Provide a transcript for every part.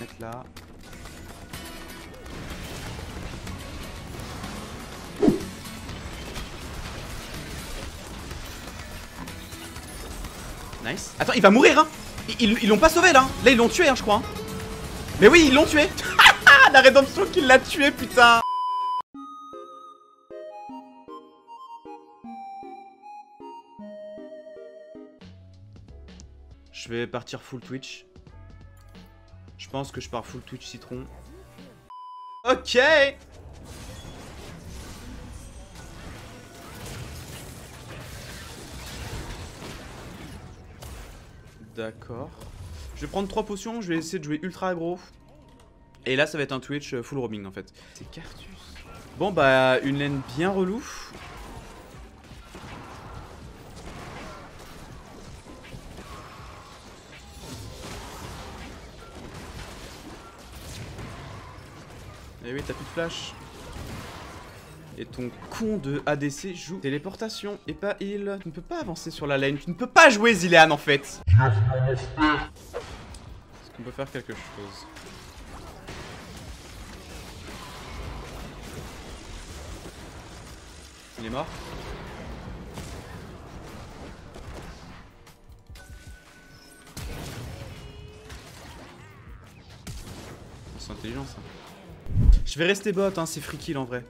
mettre là. Nice. Attends, il va mourir, hein Ils l'ont pas sauvé, là Là, ils l'ont tué, hein, je crois. hein. Mais oui, ils l'ont tué La rédemption qui l'a tué, putain Je vais partir full Twitch. Je pense que je pars full Twitch citron. Ok D'accord. Je vais prendre 3 potions, je vais essayer de jouer ultra aggro. Et là, ça va être un Twitch euh, full roaming en fait. C'est Cartus. Bon, bah, une laine bien relou. Eh oui, t'as plus de flash. Et ton con de ADC joue téléportation et pas heal. Tu ne peux pas avancer sur la lane. Tu ne peux pas jouer Zilean en fait. Est-ce qu'on peut faire quelque chose? Il est mort C'est intelligent ça. Je vais rester bot, hein, c'est free kill en vrai.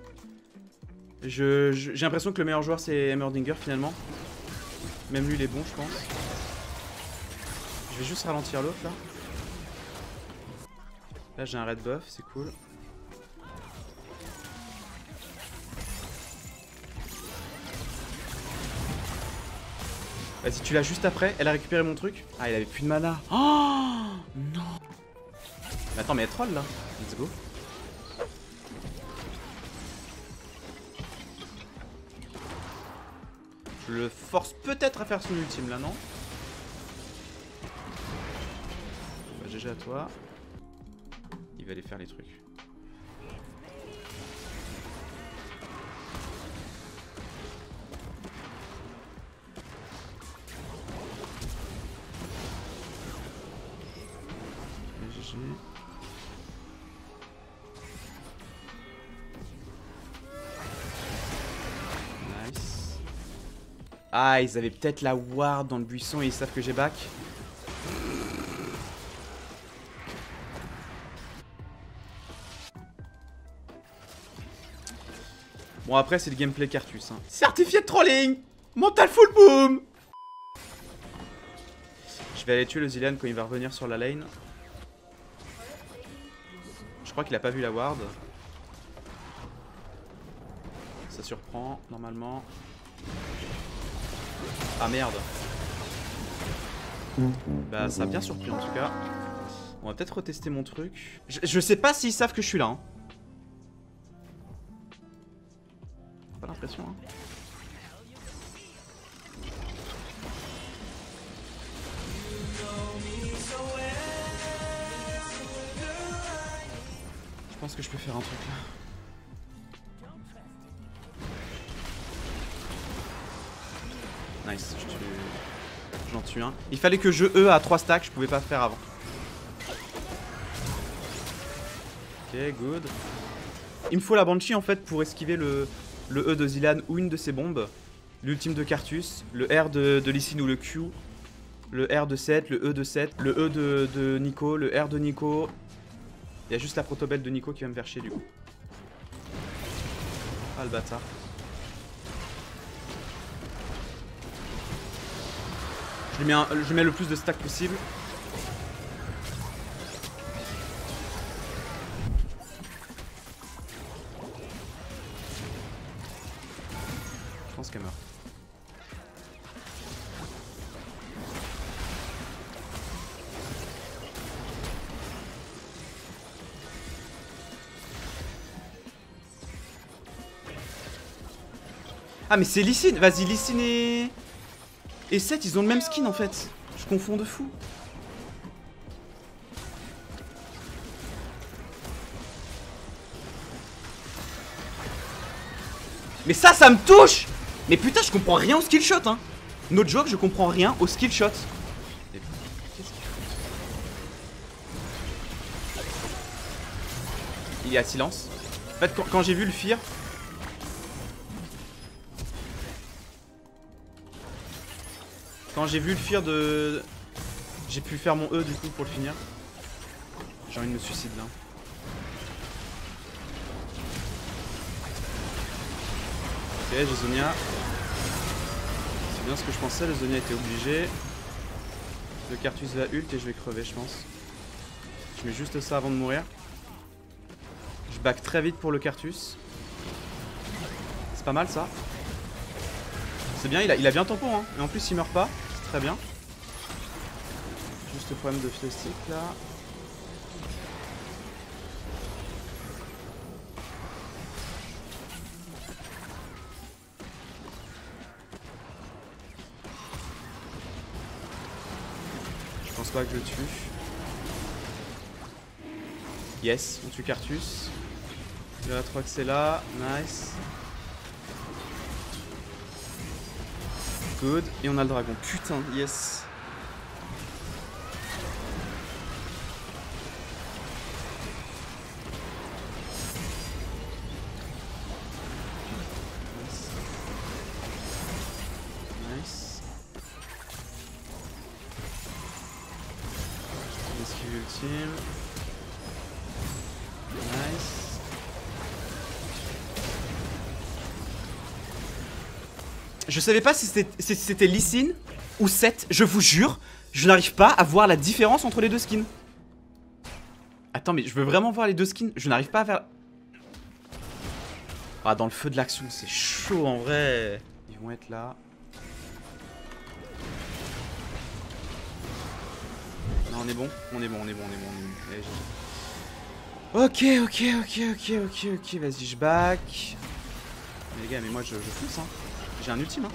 J'ai l'impression que le meilleur joueur c'est Emmerdinger finalement. Même lui il est bon je pense. Je vais juste ralentir l'autre là. Là j'ai un red buff, c'est cool. Vas-y tu l'as juste après, elle a récupéré mon truc. Ah il avait plus de mana. Oh non Mais attends mais elle troll là. Let's go. Le force peut-être à faire son ultime là, non Bah, GG à toi. Il va aller faire les trucs. Ah, ils avaient peut-être la ward dans le buisson et ils savent que j'ai back. Bon, après, c'est le gameplay Cartus. Hein. Certifié de trolling Mental full boom Je vais aller tuer le Zilean quand il va revenir sur la lane. Je crois qu'il a pas vu la ward. Ça surprend, normalement. Ah merde. Bah ça a bien surpris en tout cas. On va peut-être retester mon truc. Je, je sais pas s'ils savent que je suis là. Hein. Pas l'impression. Hein. Je pense que je peux faire un truc là. Nice. J'en tue un. Il fallait que je E à 3 stacks, je pouvais pas faire avant. Ok, good. Il me faut la Banshee en fait pour esquiver le, le E de Zilan ou une de ses bombes. L'ultime de Cartus, le R de, de ou le Q, le R de 7, le E de 7, le E de, de Nico, le R de Nico. Il y a juste la protobelle de Nico qui va me faire chier du coup. Ah le bâtard. Je mets, le plus de stacks possible. Je pense qu'elle meurt. Ah mais c'est Lysine Vas-y Lysine et... Et 7 ils ont le même skin en fait Je confonds de fou Mais ça, ça me touche Mais putain, je comprends rien au skill shot, hein No joke, je comprends rien au skill shot. Il est à silence. En fait, quand j'ai vu le Fear... J'ai vu le Fear de... J'ai pu faire mon E du coup pour le finir. J'ai envie de me suicider là. Ok, j'ai Zonia. C'est bien ce que je pensais, le Zonia était obligé. Le Cartus va ult et je vais crever, je pense. Je mets juste ça avant de mourir. Je back très vite pour le Cartus. C'est pas mal ça. C'est bien, il a, il a bien tampon, hein. Et en plus, il meurt pas. Très bien. Juste problème de Fiostic là. Je pense pas que je le tue. Yes, on tue Cartus. Le Atrox est là, nice. Good, et on a le dragon. Putain, yes. Nice. Esquive ultime. Je savais pas si c'était si Sin ou 7, je vous jure, je n'arrive pas à voir la différence entre les deux skins. Attends, mais je veux vraiment voir les deux skins, je n'arrive pas à faire... Ah, dans le feu de l'action, c'est chaud en vrai. Ils vont être là. Non, on est bon, on est bon, on est bon, on est bon. On est bon. Ok, ok, ok, ok, ok, ok, vas-y, je back. Les gars, mais moi je, je pousse, hein. J'ai un ultime, hein.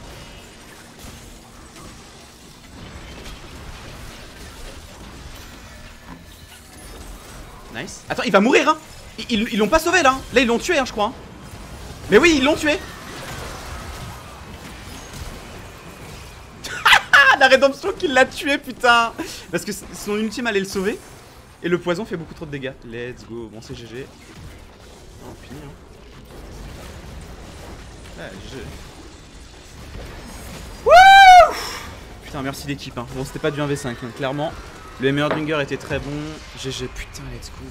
Nice. Attends, il va mourir, hein. Ils- l'ont pas sauvé là. hein. Là, ils l'ont tué, hein, je crois. hein. Mais oui, ils l'ont tué. La rédemption qui l'a tué, putain. Parce que son ultime allait le sauver. Et le poison fait beaucoup trop de dégâts. Let's go. Bon, c'est GG. Non, fini, hein. Ouais, GG. Merci l'équipe. Hein. Bon, c'était pas du 1v5, hein, clairement. Le Hammerdinger était très bon. GG, putain, let's go.